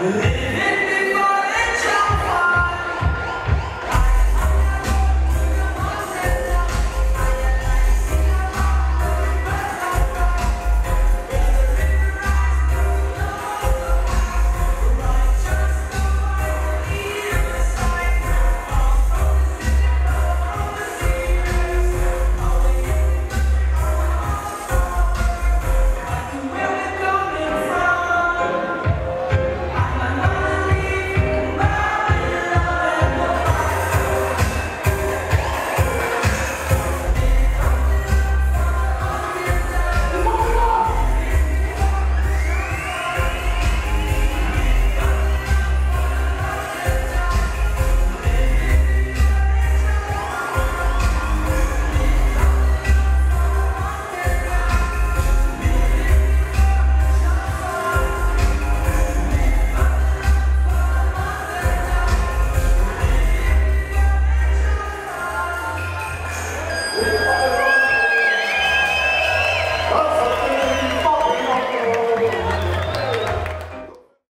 Yeah.